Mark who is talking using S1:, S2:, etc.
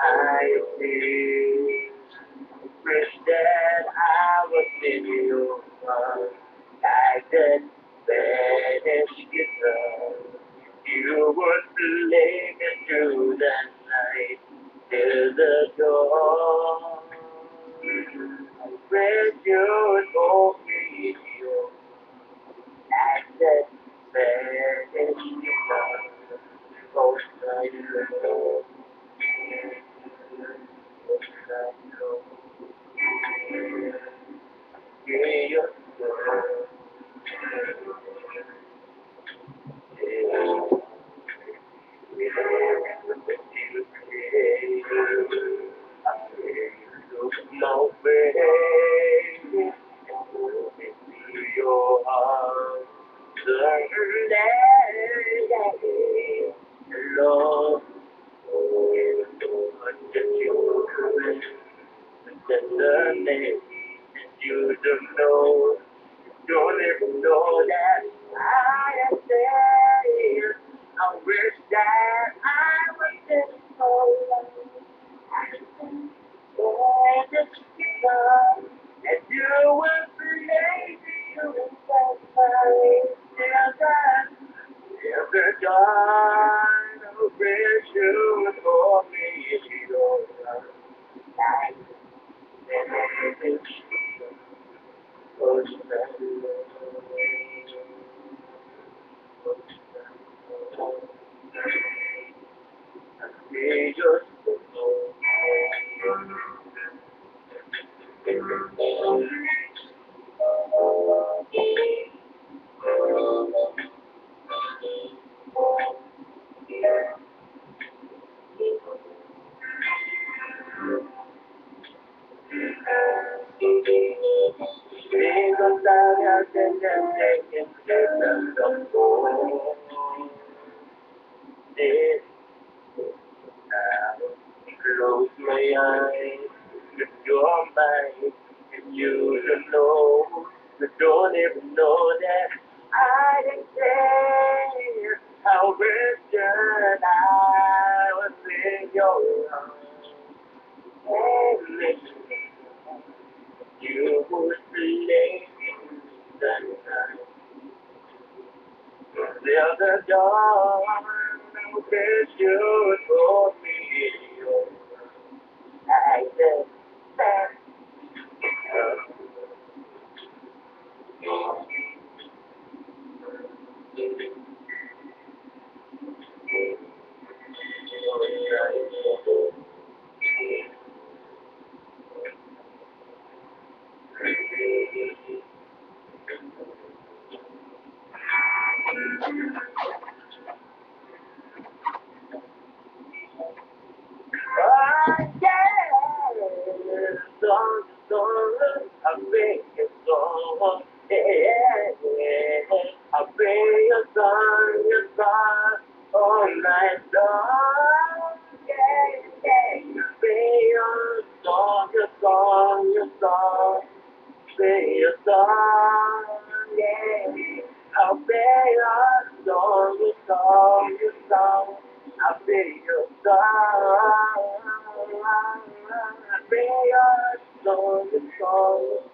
S1: close your you I feel. Wish that I was in your arms. Like that Spanish guitar. You would lay me through the night till the dawn. I wish you would hold me in your like that Spanish guitar. Most I know. Most I know. Yeah, you're good. No way into your arms someday, Lord. Just you just the name you don't know, don't even know that I am there. Close my eyes, if you're mine, and you don't know, you don't even know that I didn't care how wretched I was in your arms. You would lay in the night. Till the dawn, wish you would song, your song, sing your song, yeah. I'll play a song, a song, a song. I'll play your song. I'll play a song, a song, a song.